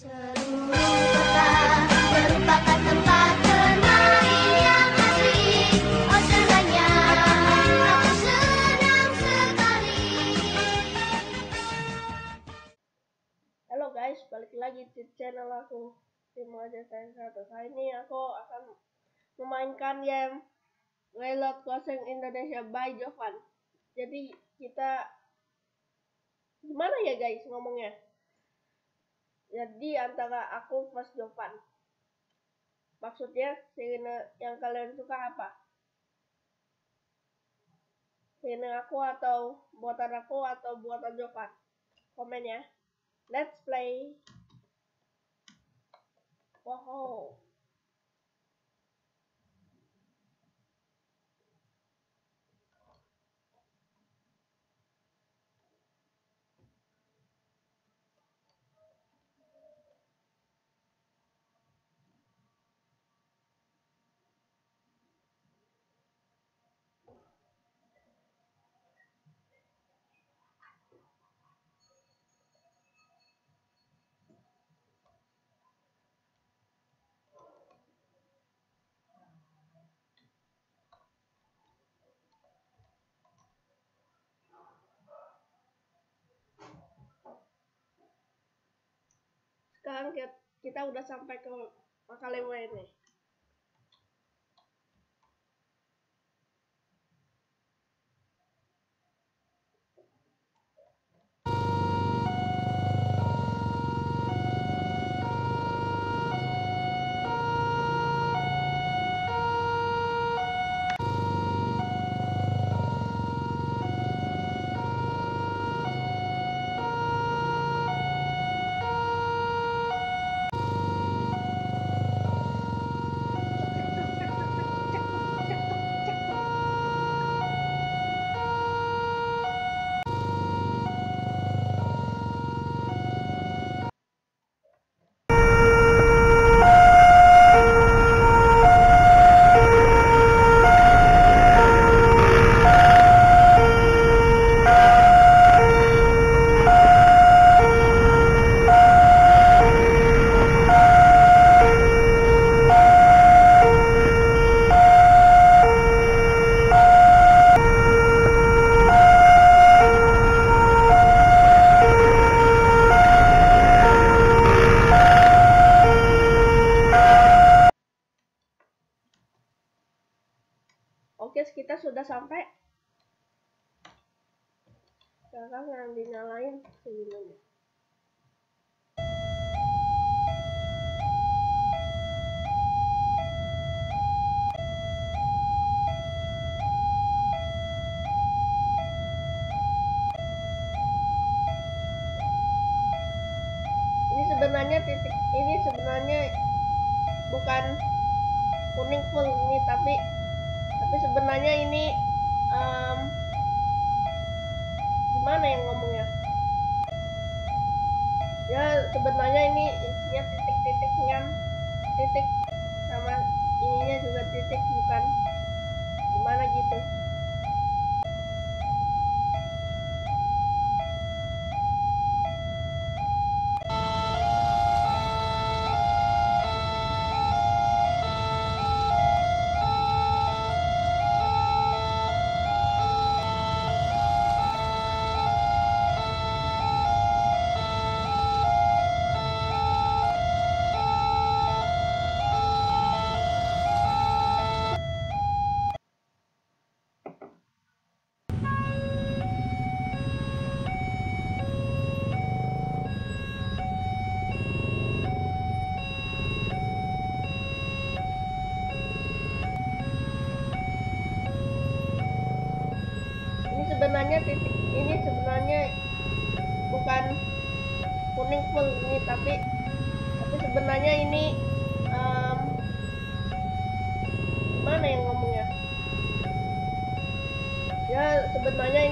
Halo guys, balik lagi di channel aku Timo saya satu. Kali ini aku akan memainkan game Reload Crossing Indonesia by Jovan. Jadi kita gimana ya guys ngomongnya? Jadi antara aku plus Jovan. Maksudnya sirine yang kalian suka apa? Sirine aku atau buatan aku atau buatan Jovan? Komen ya. Let's play. Wow. Sekarang kita, udah sampai ke Makalewa ini. Sekarang yang dinyalain segini. Ini sebenarnya titik ini sebenarnya bukan kuning full ini tapi tapi sebenarnya ini em, gimana yang ngomongnya? Ya sebenarnya ini isinya titik-titiknya. Titik sama ininya juga titik bukan? Gimana gitu sebenarnya ini em, gimana yang ngomongnya ya? Sebenarnya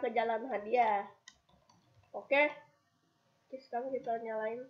ke jalan hadiah. Oke? Oke, sekarang kita nyalain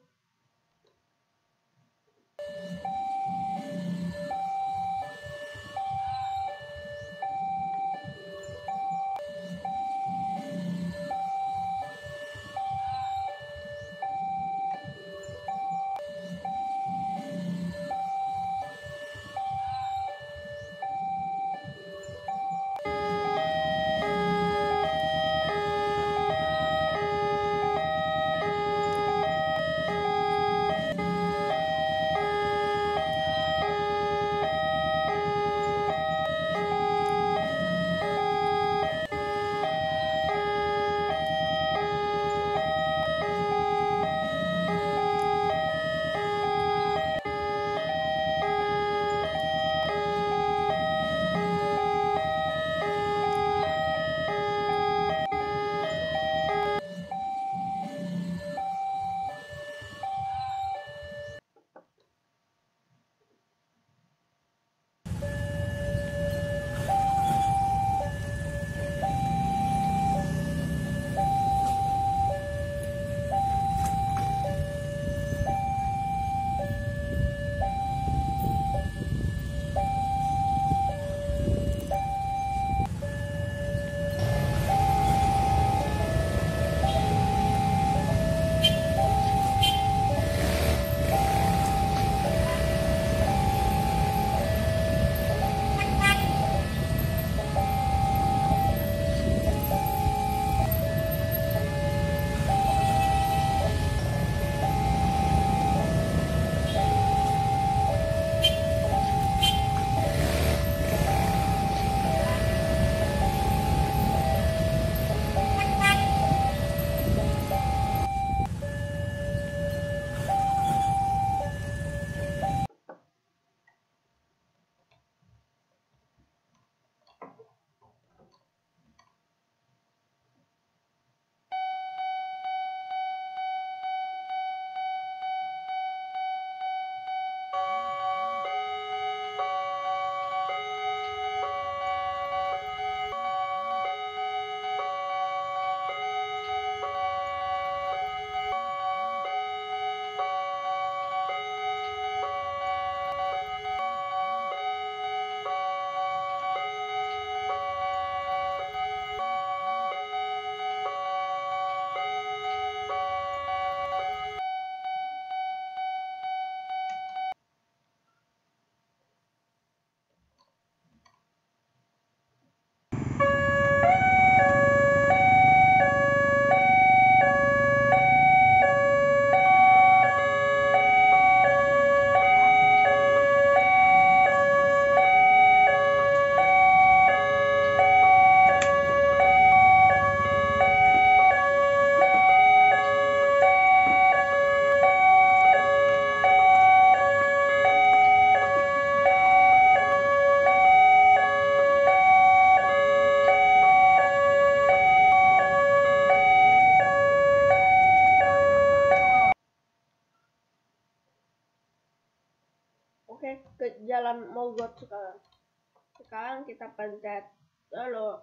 kita pencet dulu.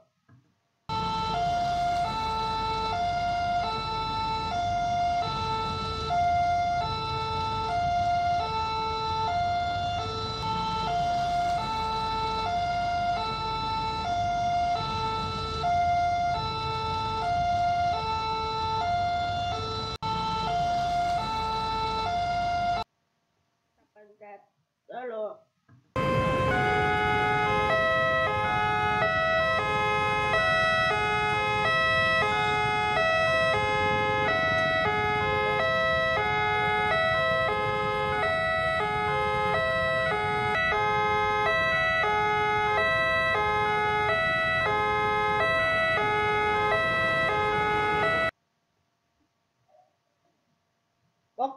Kita pencet dulu.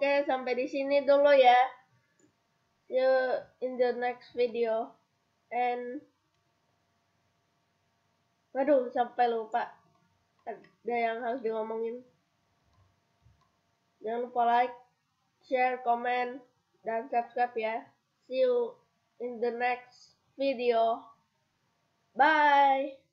Oke, sampai di sini dulu ya. See you in the next video. And Waduh, sampai lupa. Ada yang harus di ngomongin. Jangan lupa like, share, comment, dan subscribe ya. See you in the next video. Bye.